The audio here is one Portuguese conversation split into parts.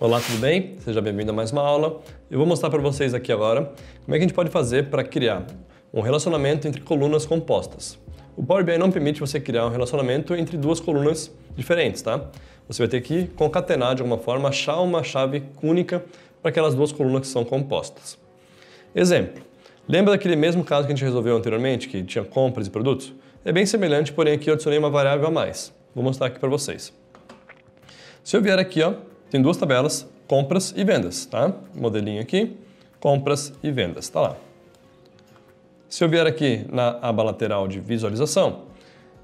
Olá, tudo bem? Seja bem-vindo a mais uma aula. Eu vou mostrar para vocês aqui agora como é que a gente pode fazer para criar um relacionamento entre colunas compostas. O Power BI não permite você criar um relacionamento entre duas colunas diferentes, tá? Você vai ter que concatenar de alguma forma, achar uma chave única para aquelas duas colunas que são compostas. Exemplo. Lembra daquele mesmo caso que a gente resolveu anteriormente, que tinha compras e produtos? É bem semelhante, porém aqui eu adicionei uma variável a mais. Vou mostrar aqui para vocês. Se eu vier aqui, ó, tem duas tabelas, compras e vendas, tá? Modelinho aqui, compras e vendas, tá lá. Se eu vier aqui na aba lateral de visualização,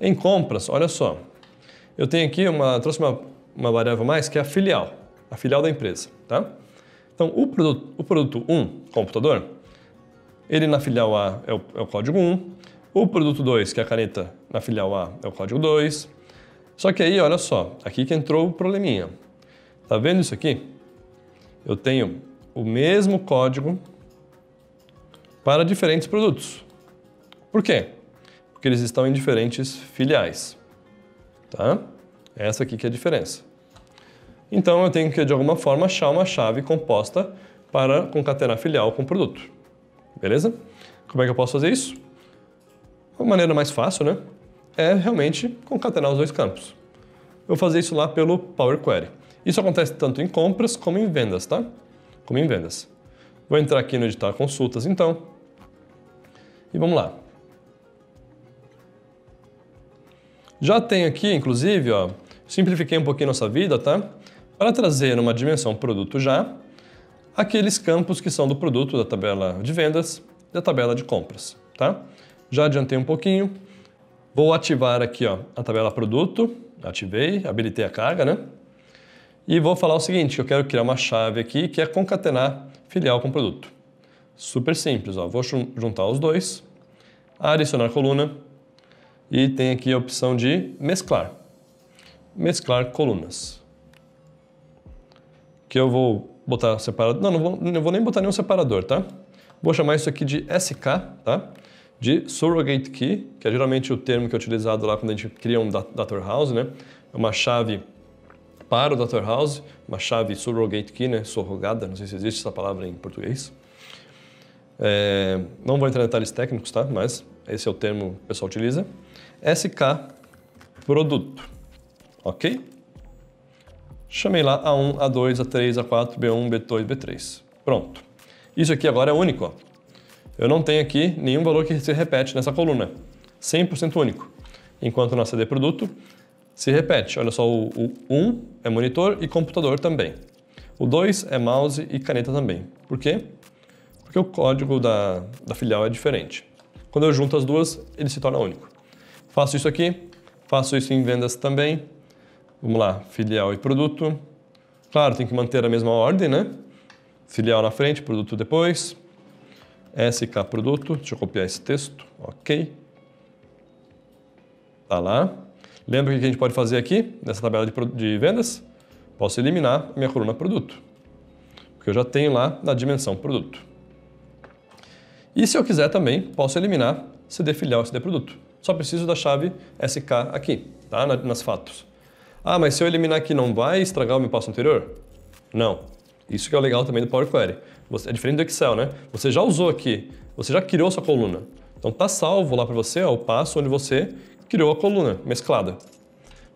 em compras, olha só, eu tenho aqui uma, trouxe uma, uma variável mais que é a filial, a filial da empresa, tá? Então, o produto, o produto 1, computador, ele na filial A é o, é o código 1, o produto 2, que é a caneta, na filial A é o código 2. Só que aí, olha só, aqui que entrou o probleminha. Tá vendo isso aqui? Eu tenho o mesmo código para diferentes produtos. Por quê? Porque eles estão em diferentes filiais. Tá? Essa aqui que é a diferença. Então eu tenho que, de alguma forma, achar uma chave composta para concatenar filial com produto. Beleza? Como é que eu posso fazer isso? A maneira mais fácil, né? É realmente concatenar os dois campos. Eu vou fazer isso lá pelo Power Query. Isso acontece tanto em compras como em vendas, tá? Como em vendas. Vou entrar aqui no editar consultas, então. E vamos lá. Já tenho aqui, inclusive, ó, simplifiquei um pouquinho nossa vida, tá? Para trazer numa dimensão produto já, aqueles campos que são do produto da tabela de vendas e da tabela de compras, tá? Já adiantei um pouquinho. Vou ativar aqui, ó, a tabela produto. Ativei, habilitei a carga, né? E vou falar o seguinte, eu quero criar uma chave aqui que é concatenar filial com produto. Super simples, ó. vou juntar os dois, adicionar coluna e tem aqui a opção de mesclar. Mesclar colunas. Que eu vou botar separado, não, não vou, não vou nem botar nenhum separador, tá? Vou chamar isso aqui de SK, tá? De Surrogate Key, que é geralmente o termo que é utilizado lá quando a gente cria um Data House, né? É uma chave para o Data House, uma chave surrogate key, né, surrogada, não sei se existe essa palavra em português. É, não vou entrar em detalhes técnicos, tá? mas esse é o termo que o pessoal utiliza. SK produto, ok? Chamei lá A1, A2, A3, A4, B1, B2, B3. Pronto. Isso aqui agora é único. Ó. Eu não tenho aqui nenhum valor que se repete nessa coluna. 100% único. Enquanto na CD produto, se repete. Olha só, o, o 1 é monitor e computador também. O 2 é mouse e caneta também. Por quê? Porque o código da, da filial é diferente. Quando eu junto as duas, ele se torna único. Faço isso aqui, faço isso em vendas também. Vamos lá, filial e produto. Claro, tem que manter a mesma ordem, né? Filial na frente, produto depois. SK produto, deixa eu copiar esse texto, ok. Tá lá. Lembra o que a gente pode fazer aqui, nessa tabela de, de vendas? Posso eliminar minha coluna produto, porque eu já tenho lá na dimensão produto. E se eu quiser também, posso eliminar CD filial e CD produto. Só preciso da chave SK aqui, tá? nas fatos. Ah, mas se eu eliminar aqui não vai estragar o meu passo anterior? Não. Isso que é o legal também do Power Query. Você, é diferente do Excel, né? Você já usou aqui, você já criou sua coluna. Então tá salvo lá para você ó, o passo onde você criou a coluna mesclada.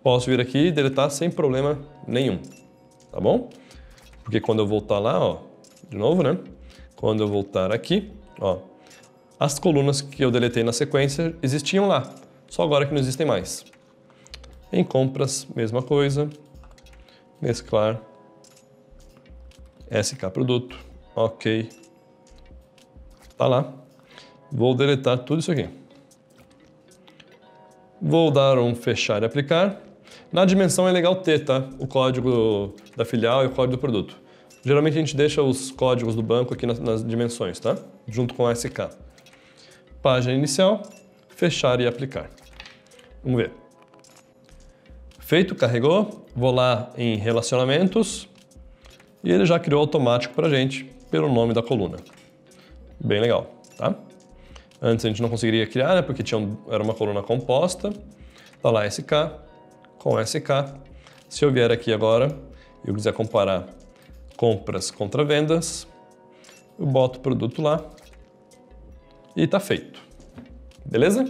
Posso vir aqui e deletar sem problema nenhum, tá bom? Porque quando eu voltar lá, ó, de novo, né? Quando eu voltar aqui, ó, as colunas que eu deletei na sequência existiam lá, só agora que não existem mais. Em compras, mesma coisa, mesclar, SK produto, ok, tá lá. Vou deletar tudo isso aqui. Vou dar um fechar e aplicar. Na dimensão é legal ter, tá? O código da filial e o código do produto. Geralmente a gente deixa os códigos do banco aqui nas, nas dimensões, tá? Junto com a SK. Página inicial, fechar e aplicar. Vamos ver. Feito, carregou. Vou lá em relacionamentos e ele já criou automático para gente pelo nome da coluna. Bem legal, tá? Antes a gente não conseguiria criar, né, porque tinha um, era uma coluna composta. Está lá SK com SK. Se eu vier aqui agora e eu quiser comparar compras contra vendas, eu boto o produto lá e está feito. Beleza?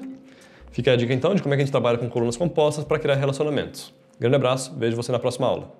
Fica a dica então de como é que a gente trabalha com colunas compostas para criar relacionamentos. Grande abraço, vejo você na próxima aula.